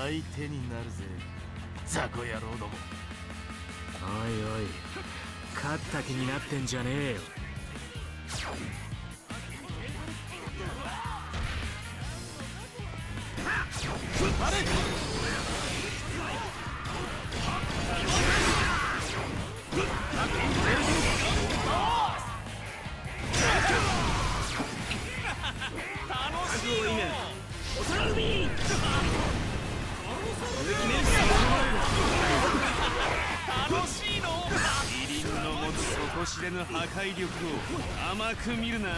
相手になるぜ。雑魚野郎ども。おいおい勝った気になってんじゃねえよ。あれ底知れぬ破壊力を甘く見るな。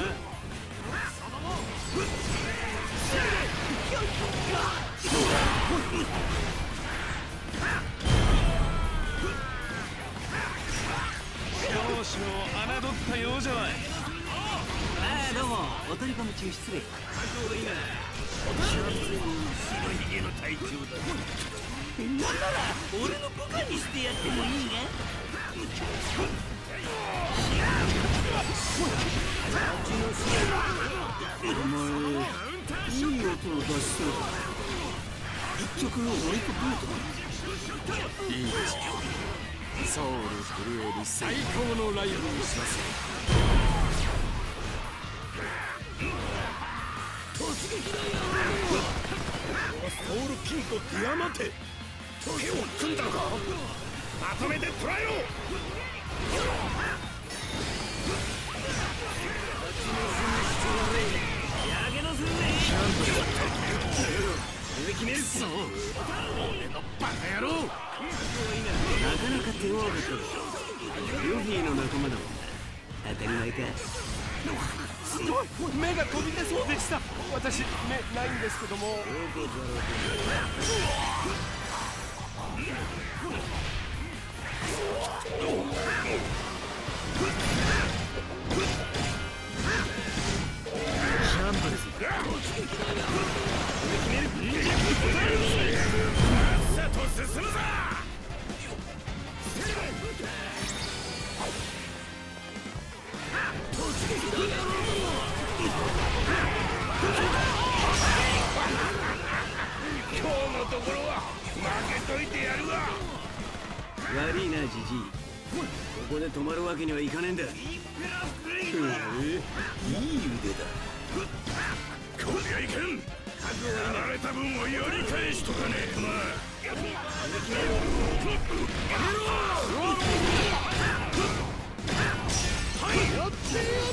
少々侮ったようじゃわい。ああどうも。お取り込み中失礼。白ひげの隊長だなんなら俺の部下にしてやってもいいがお前いい音を出しそうだ一曲俺とデいいですよソウル震える最高のライブにします突撃だよソウルキンとディアマテ手を組んだのか？まとめて捕らえろ！俺のバカ野郎。なかなか手強かったルフィの仲間だもん。当たり前か。すごい。目が飛び出そうでした。私目ないんですけども。シャンブルズさっと進むぞ今日のところ負けといてやるわ。悪いなここで止まるわけにはいかねえんだ。へえいい腕だ。こりゃいかん。やられた分をやり返しとかねえとな。やってやる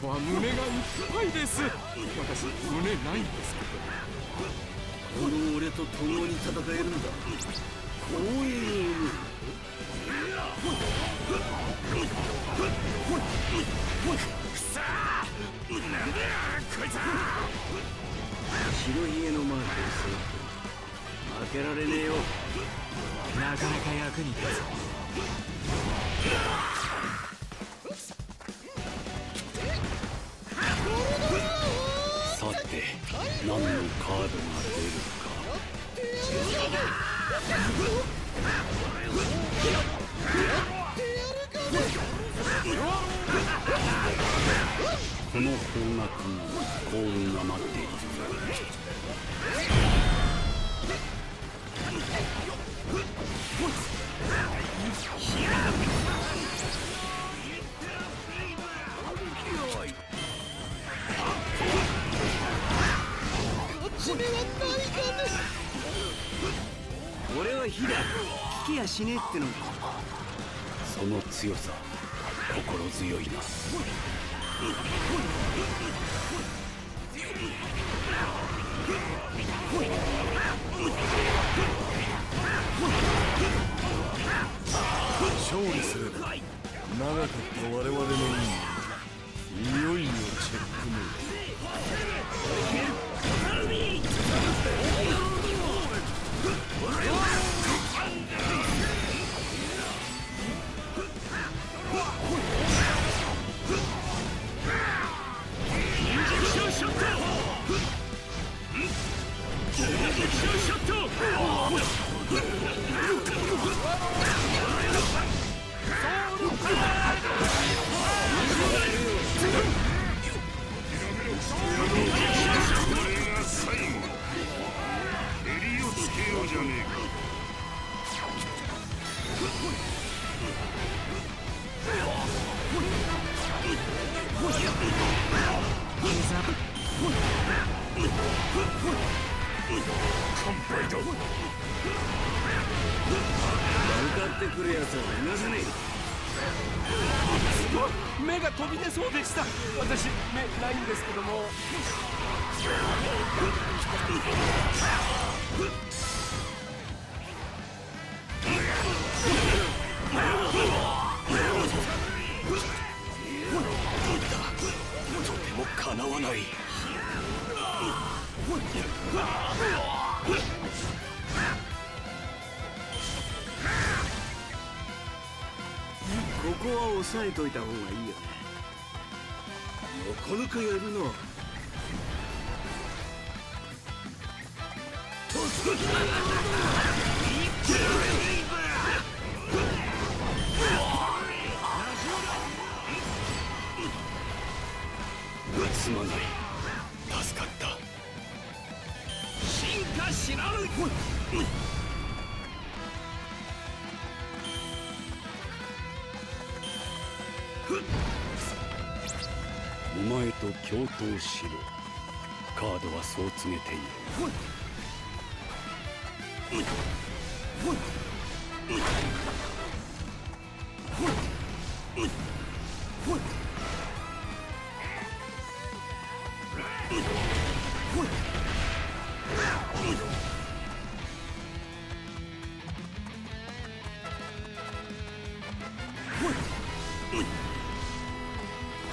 と組めるとは胸がいっぱいです。私胸ないんですけこの俺と共に戦えるんだ。光栄をくさー！なんだこいつ白ひげのマークを背負って負けられねえよ。どなかなか役に立つ何のカードが出るか？この方角に幸運が待っているしねえってのに。その強さ心強いな。勝利すれば長かった我々の意味。完敗だ向かってくるやつはいなせねすごい目が飛び出そうでした。私目ないんですけども。ここは押さえといた方がいいよ。ねなかなかやるなす お前と共闘しろ。カードはそう告げている。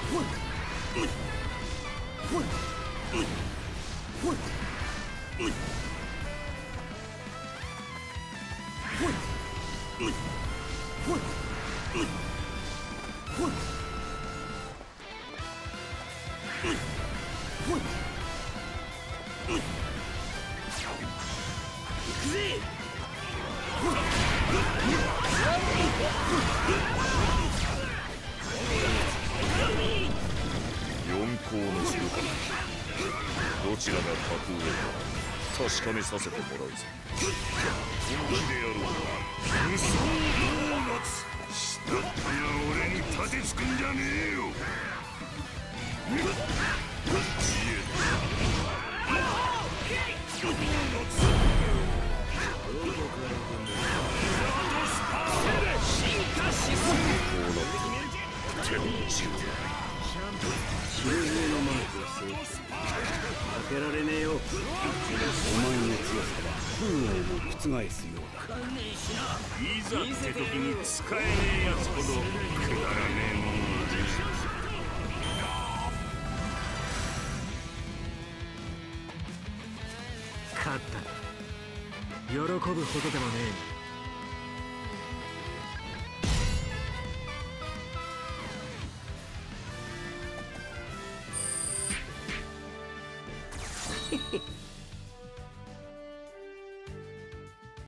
四るかどちらが格上か確かめさせてもらうぞ。本気でやろう無双ドーナツ下っ端や俺に立てつくんじゃねえよ知恵だ前の強さは風をも覆すようだ。いざって時に使えねえやつほどくだらねえもんは勝った。喜ぶほどでもねえ。